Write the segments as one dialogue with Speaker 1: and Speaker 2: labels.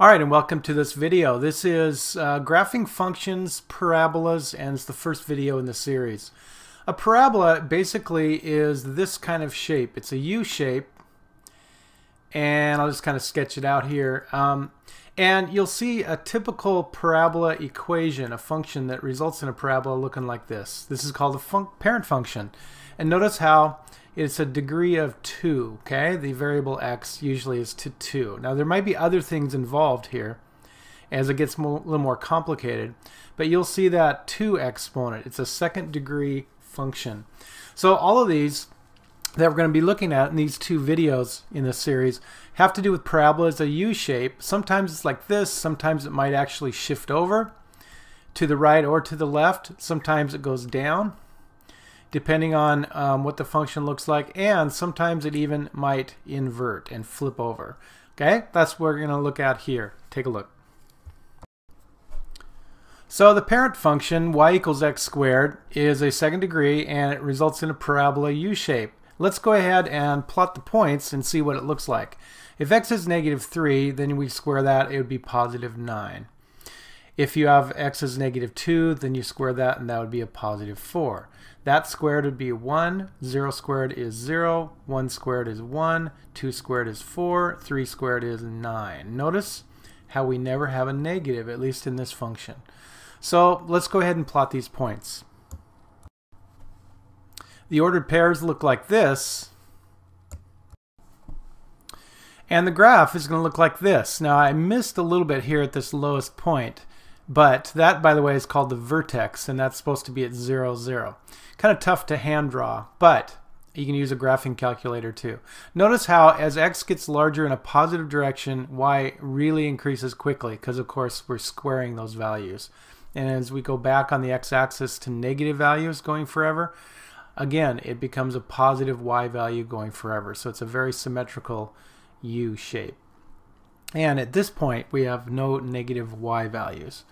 Speaker 1: All right, and welcome to this video. This is uh, graphing functions, parabolas, and it's the first video in the series. A parabola basically is this kind of shape. It's a U shape, and I'll just kind of sketch it out here. Um, and you'll see a typical parabola equation, a function that results in a parabola looking like this. This is called a fun parent function. And notice how it's a degree of 2, okay? The variable x usually is to 2. Now there might be other things involved here as it gets a little more complicated, but you'll see that 2 exponent. It's a second degree function. So all of these that we're going to be looking at in these two videos in this series have to do with parabolas, a U shape. Sometimes it's like this, sometimes it might actually shift over to the right or to the left. Sometimes it goes down depending on um, what the function looks like, and sometimes it even might invert and flip over. Okay, that's what we're going to look at here. Take a look. So the parent function, y equals x squared, is a second degree and it results in a parabola u shape. Let's go ahead and plot the points and see what it looks like. If x is negative 3, then we square that, it would be positive 9. If you have x is negative 2, then you square that and that would be a positive 4. That squared would be 1, 0 squared is 0, 1 squared is 1, 2 squared is 4, 3 squared is 9. Notice how we never have a negative, at least in this function. So let's go ahead and plot these points. The ordered pairs look like this, and the graph is going to look like this. Now I missed a little bit here at this lowest point. But that, by the way, is called the vertex, and that's supposed to be at 0, 0. Kind of tough to hand draw, but you can use a graphing calculator too. Notice how as x gets larger in a positive direction, y really increases quickly, because of course we're squaring those values. And as we go back on the x-axis to negative values going forever, again, it becomes a positive y value going forever. So it's a very symmetrical U shape. And at this point, we have no negative y values.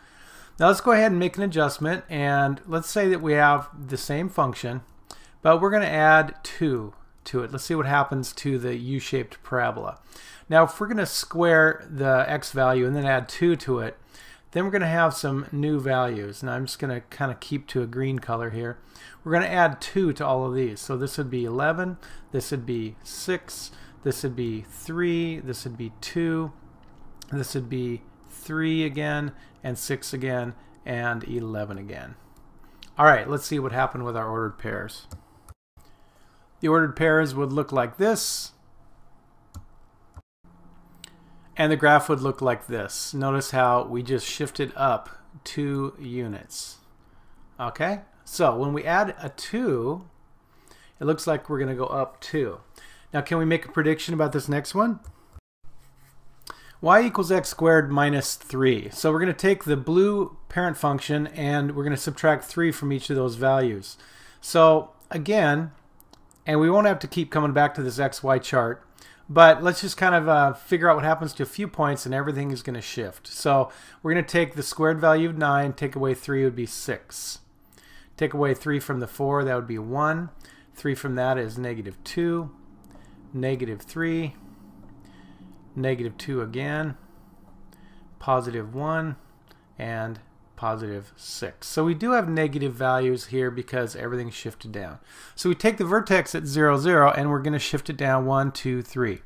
Speaker 1: Now let's go ahead and make an adjustment and let's say that we have the same function but we're going to add 2 to it. Let's see what happens to the u-shaped parabola. Now if we're going to square the x value and then add 2 to it then we're going to have some new values. Now I'm just going to kind of keep to a green color here. We're going to add 2 to all of these. So this would be 11, this would be 6, this would be 3, this would be 2, this would be 3 again, and 6 again, and 11 again. All right, let's see what happened with our ordered pairs. The ordered pairs would look like this, and the graph would look like this. Notice how we just shifted up two units. Okay, so when we add a 2, it looks like we're going to go up 2. Now can we make a prediction about this next one? Y equals x squared minus 3. So we're going to take the blue parent function and we're going to subtract 3 from each of those values. So again, and we won't have to keep coming back to this xy chart, but let's just kind of uh, figure out what happens to a few points and everything is going to shift. So we're going to take the squared value of 9, take away 3 would be 6. Take away 3 from the 4, that would be 1. 3 from that is negative 2, negative 3, negative 2 again, positive 1, and positive 6. So we do have negative values here because everything's shifted down. So we take the vertex at 0, 0, and we're going to shift it down 1, 2, 3.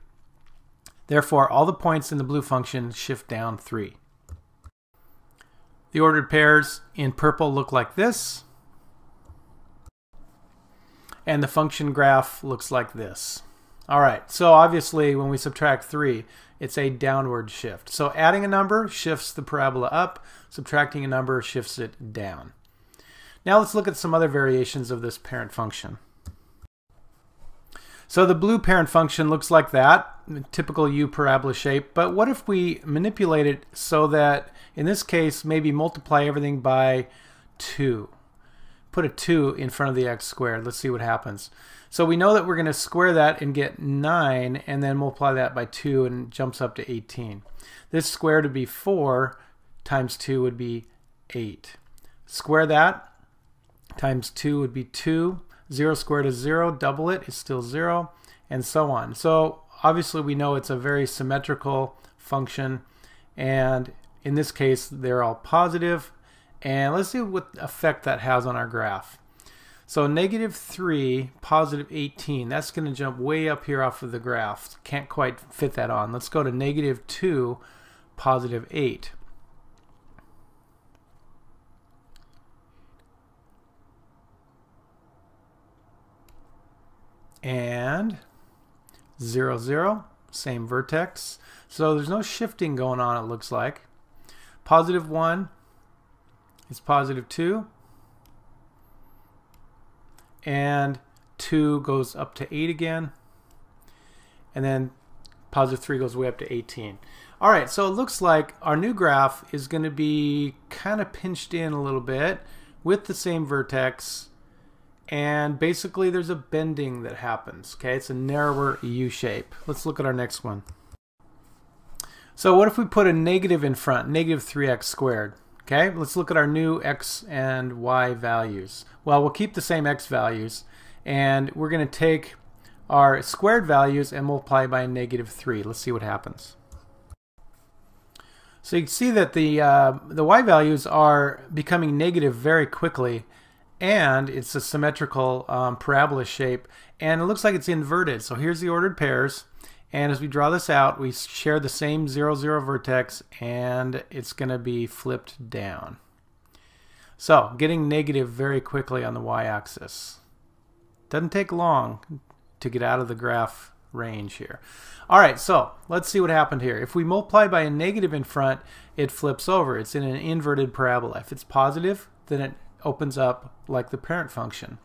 Speaker 1: Therefore, all the points in the blue function shift down 3. The ordered pairs in purple look like this. And the function graph looks like this. All right, so obviously when we subtract 3, it's a downward shift. So adding a number shifts the parabola up, subtracting a number shifts it down. Now let's look at some other variations of this parent function. So the blue parent function looks like that, typical U parabola shape, but what if we manipulate it so that In this case, maybe multiply everything by 2. Put a 2 in front of the x squared. Let's see what happens. So we know that we're going to square that and get 9 and then multiply that by 2 and jumps up to 18. This squared would be 4 times 2 would be 8. Square that times 2 would be 2. 0 squared is 0. Double it is still 0 and so on. So obviously we know it's a very symmetrical function and in this case they're all positive and let's see what effect that has on our graph. So negative 3, positive 18, that's going to jump way up here off of the graph. Can't quite fit that on. Let's go to negative 2, positive 8. And 0, 0, same vertex. So there's no shifting going on, it looks like. Positive 1 is positive 2. And 2 goes up to 8 again. And then positive 3 goes way up to 18. All right, so it looks like our new graph is going to be kind of pinched in a little bit with the same vertex and basically there's a bending that happens okay it's a narrower U shape let's look at our next one so what if we put a negative in front negative 3x squared okay let's look at our new x and y values. Well we'll keep the same x values and we're going to take our squared values and multiply by a negative 3 let's see what happens. So you can see that the uh, the y values are becoming negative very quickly and it's a symmetrical um, parabola shape and it looks like it's inverted. So here's the ordered pairs and as we draw this out we share the same 0 0 vertex and it's going to be flipped down. So getting negative very quickly on the y-axis. Doesn't take long to get out of the graph range here. Alright so let's see what happened here. If we multiply by a negative in front it flips over. It's in an inverted parabola. If it's positive then it opens up like the parent function.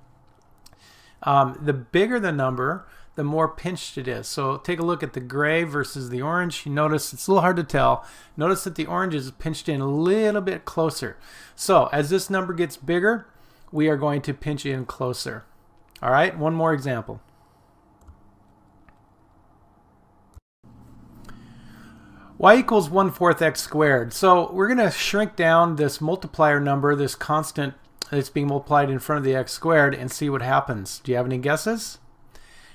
Speaker 1: Um, the bigger the number, the more pinched it is. So take a look at the gray versus the orange. You notice it's a little hard to tell. Notice that the orange is pinched in a little bit closer. So as this number gets bigger, we are going to pinch in closer. All right, one more example. y equals 1 fourth x squared. So we're going to shrink down this multiplier number, this constant that's being multiplied in front of the x squared and see what happens. Do you have any guesses?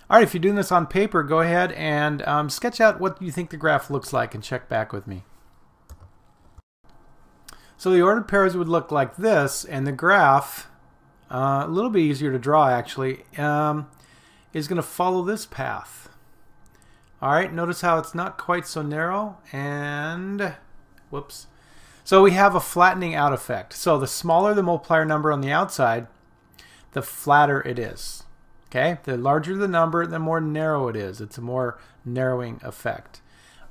Speaker 1: All right, if you're doing this on paper, go ahead and um, sketch out what you think the graph looks like and check back with me. So the ordered pairs would look like this, and the graph, uh, a little bit easier to draw actually, um, is going to follow this path. All right, notice how it's not quite so narrow, and whoops, so we have a flattening out effect. So the smaller the multiplier number on the outside, the flatter it is. Okay, the larger the number, the more narrow it is. It's a more narrowing effect.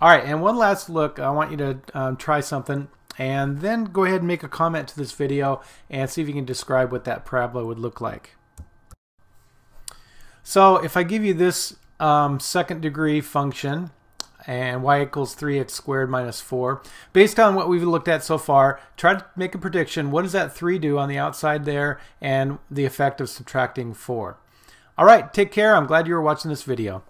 Speaker 1: All right, and one last look. I want you to um, try something and then go ahead and make a comment to this video and see if you can describe what that parabola would look like. So if I give you this um, second degree function, and y equals 3x squared minus 4. Based on what we've looked at so far, try to make a prediction. What does that 3 do on the outside there and the effect of subtracting 4? All right, take care. I'm glad you were watching this video.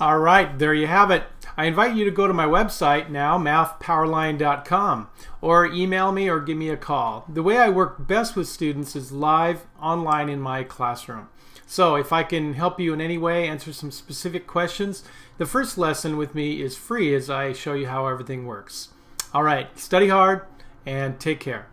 Speaker 1: All right, there you have it. I invite you to go to my website now, mathpowerline.com, or email me or give me a call. The way I work best with students is live online in my classroom. So if I can help you in any way, answer some specific questions, the first lesson with me is free as I show you how everything works. All right, study hard and take care.